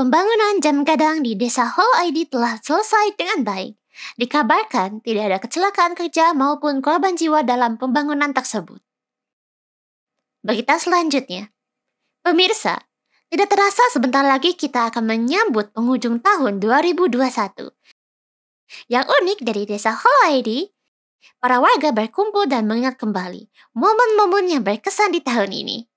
Pembangunan jam gadang di desa Hall ID telah selesai dengan baik. Dikabarkan tidak ada kecelakaan kerja maupun korban jiwa dalam pembangunan tersebut. Berita selanjutnya. Pemirsa, tidak terasa sebentar lagi kita akan menyambut penghujung tahun 2021. Yang unik dari desa Hall ID, para warga berkumpul dan mengingat kembali momen-momen yang berkesan di tahun ini.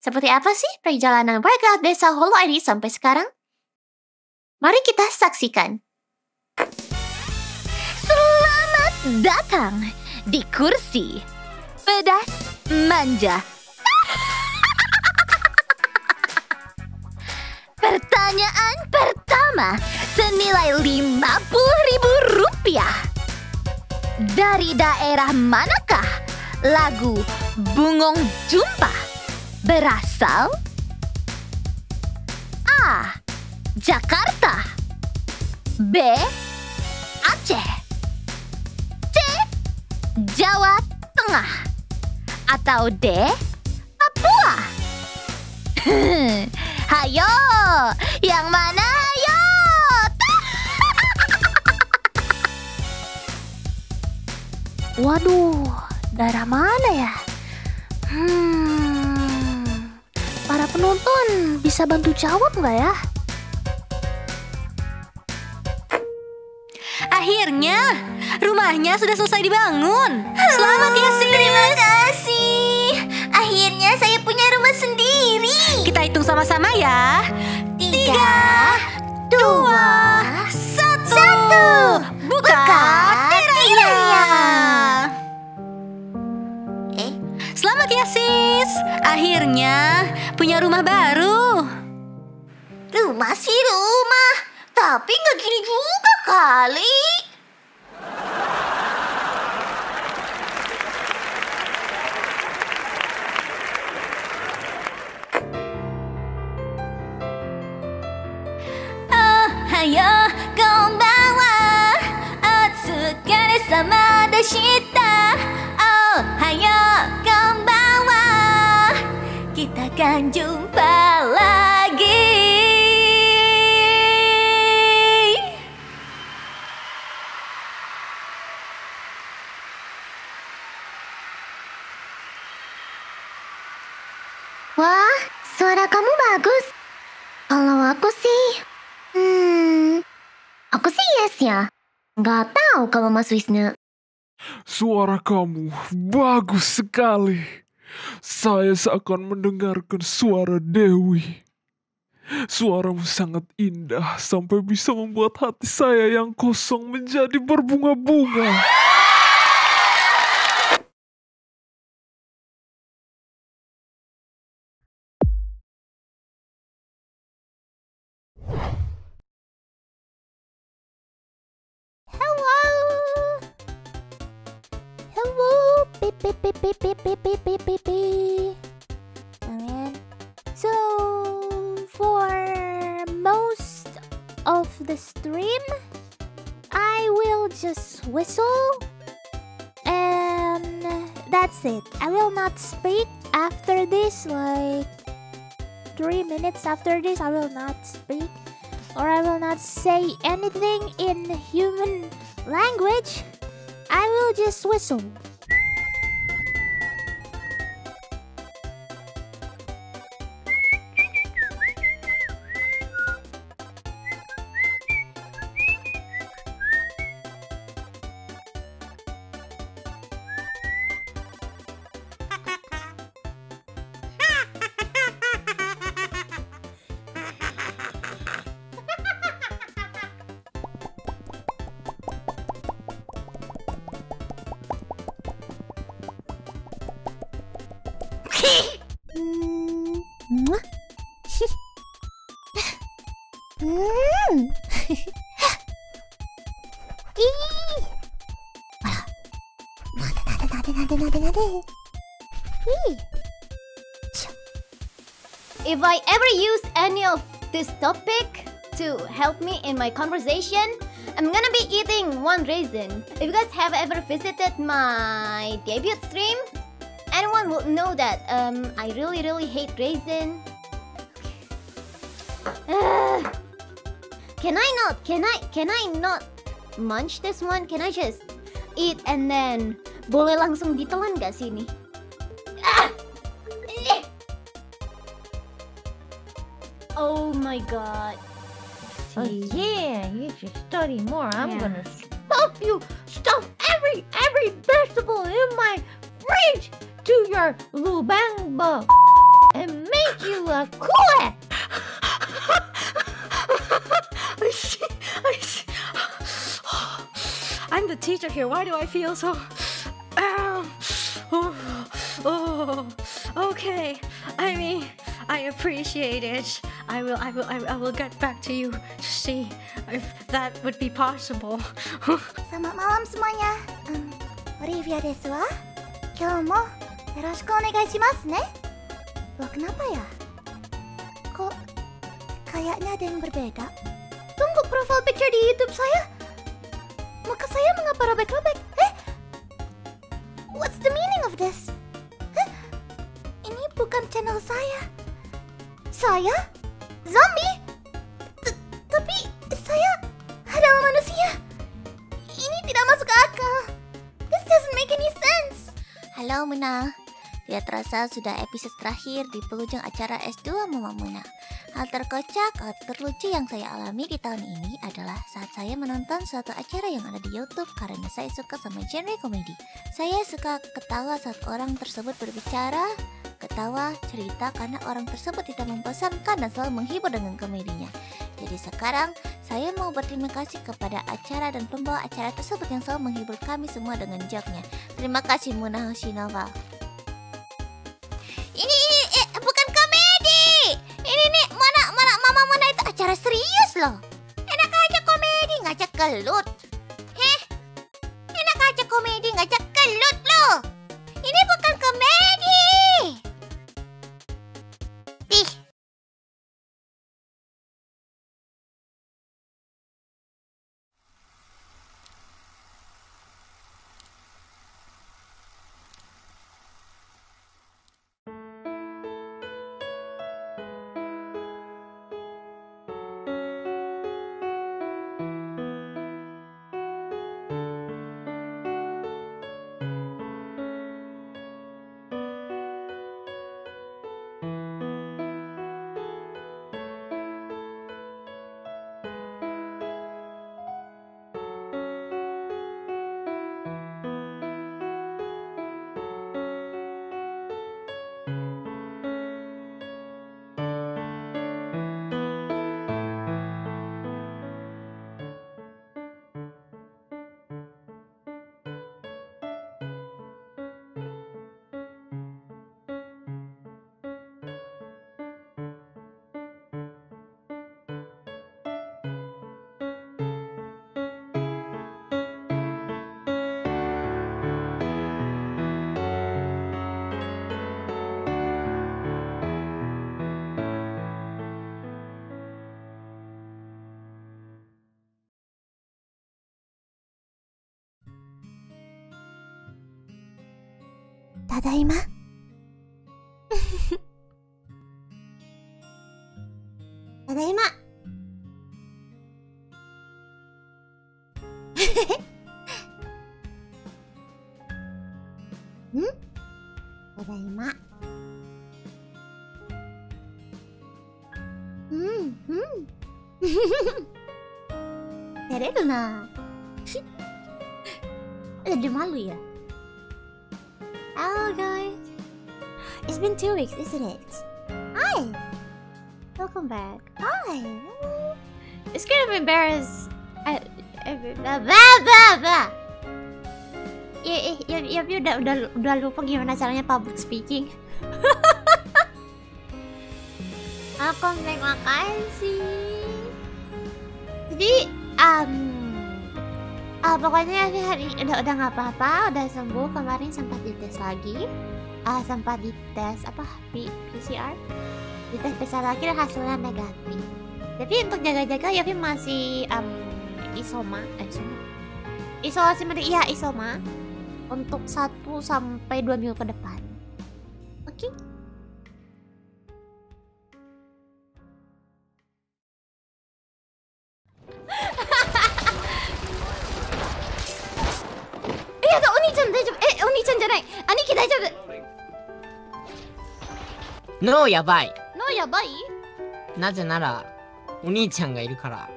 Seperti apa sih perjalanan warga desa Holo ini sampai sekarang? Mari kita saksikan. Selamat datang di kursi pedas manja. Pertanyaan pertama senilai puluh ribu rupiah. Dari daerah manakah lagu Bungong Jumpa berasal A. Jakarta B. Aceh C. Jawa Tengah atau D. Papua Hayo, yang mana ayo? Waduh, daerah mana ya? Hmm, penonton bisa bantu jawab nggak ya? Akhirnya, rumahnya sudah selesai dibangun. Selamat ya, Sis. Terima kasih. Akhirnya saya punya rumah sendiri. Kita hitung sama-sama ya. Tiga, dua, satu. satu. Buka, Buka. Eh, Selamat ya, Sis. Akhirnya punya rumah baru. Rumah sih rumah, tapi nggak gini juga kali. Oh, hayo, konbanwa. Otsukare sama deshita. Akan jumpa lagi. Wah, suara kamu bagus. Kalau aku sih, hmm, aku sih yes ya. Nggak tahu kalau Mas Wisnu. Suara kamu bagus sekali. Saya seakan mendengarkan suara Dewi. Suaramu sangat indah sampai bisa membuat hati saya yang kosong menjadi berbunga-bunga. That's it. I will not speak after this. Like three minutes after this, I will not speak or I will not say anything in human language. I will just whistle. If I ever use any of this topic to help me in my conversation, I'm gonna be eating one raisin. If you guys have ever visited my debut stream, anyone will know that um, I really, really hate raisin. Can I not? Can I? Can I not munch this one? Can I just eat and then boleh langsung ditelan gak sih ini? Ah! Eh. Oh my god. Oh yeah, you should study more. I'm Yeah. gonna stuff you, stuff every every vegetable in my fridge to your lubang lubangba and make you a kue. I see. I see. I'm the teacher here. Why do I feel so? Ow! Oh, oh, okay. I mean, I appreciate it. I will, I will, I will get back to you to see if that would be possible. Selamat malam semuanya. Um, Olivia desu wa. Kyou mo yoroshiku onegaishimasu ne. Wah, kenapa ya? Kok kayaknya ada yang berbeda? Tunggu profile picture di YouTube saya. Muka saya mengapa robek-robek? Ini bukan channel saya. Saya? Zombie? T- Tapi saya adalah manusia. Ini tidak masuk akal. This doesn't make any sense. Halo Muna. Tidak terasa sudah episode terakhir di penghujung acara S2 Mama Muna. Hal terkocak atau terlucu yang saya alami di tahun ini adalah saat saya menonton suatu acara yang ada di YouTube karena saya suka sama genre komedi. Saya suka ketawa saat orang tersebut berbicara, ketawa, cerita karena orang tersebut tidak membosankan dan selalu menghibur dengan komedinya. Jadi sekarang saya mau berterima kasih kepada acara dan pembawa acara tersebut yang selalu menghibur kami semua dengan joknya. Terima kasih Muna Hoshinova. Acara serius loh. Enak aja komedi ngajak gelut. Heh? Enak aja komedi ngajak gelut loh. ただいま。ただいま。ん？ただいま。うんうん。照れるな。ada malu Hello guys. It's been two weeks, isn't it? Hi. Welcome back. Hi. It's kind of embarrassed. I, I, blah, blah, blah, blah. Ya, ya, ya, ya, udah, udah, udah lupa gimana caranya public speaking. Welcome back, makasih. Ah, pokoknya hari, hari udah udah nggak apa-apa, udah sembuh. Kemarin sempat dites lagi, ah sempat dites apa? P- PCR, dites PCR lagi dan hasilnya negatif. Tapi untuk jaga-jaga Yofi masih um, isoma, eh, isoma, isolasi mandiri, iya isoma. Untuk 1 sampai 2 minggu ke depan. お兄ちゃん大丈夫？えお兄ちゃんじゃない。兄貴大丈夫。ノーやばい。ノーやばい？なぜならお兄ちゃんがいるから。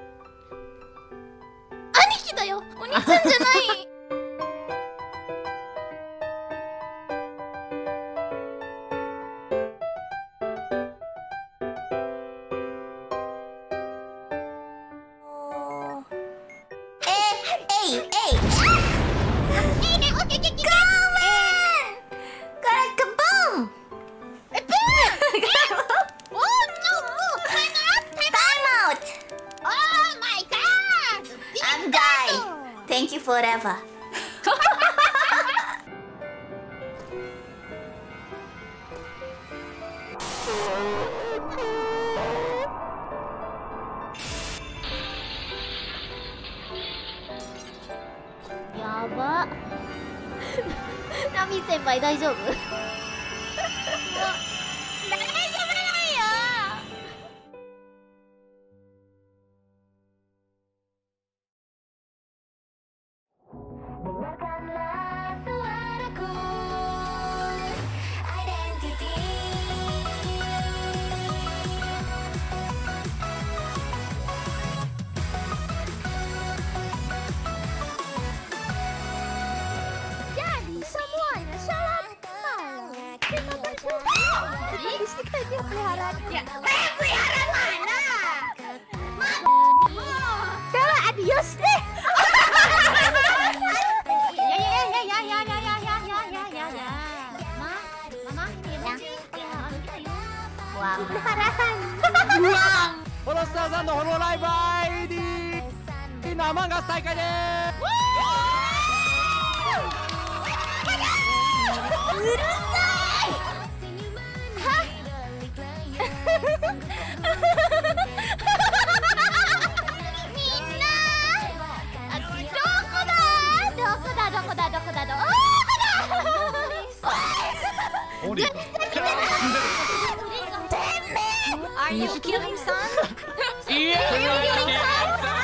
兄貴だよ。お兄ちゃんじゃない。えいえい。やば。ナミ先輩大丈夫？peliharaan kita yuk buang Peliharaan. buang ホロスターさんのホロライブ ID 生が再開ですうるさい Are you killing son? Mencoba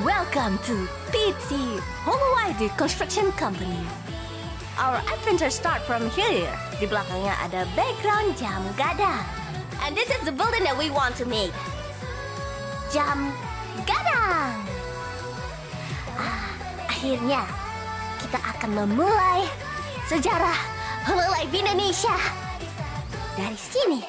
Welcome to PT Holoide Construction Company. Our adventure start from here. Di belakangnya ada background jam gadang. And this is the building that we want to make. Jam gadang. Ah, akhirnya kita akan memulai sejarah Hololive Indonesia. Dari sini.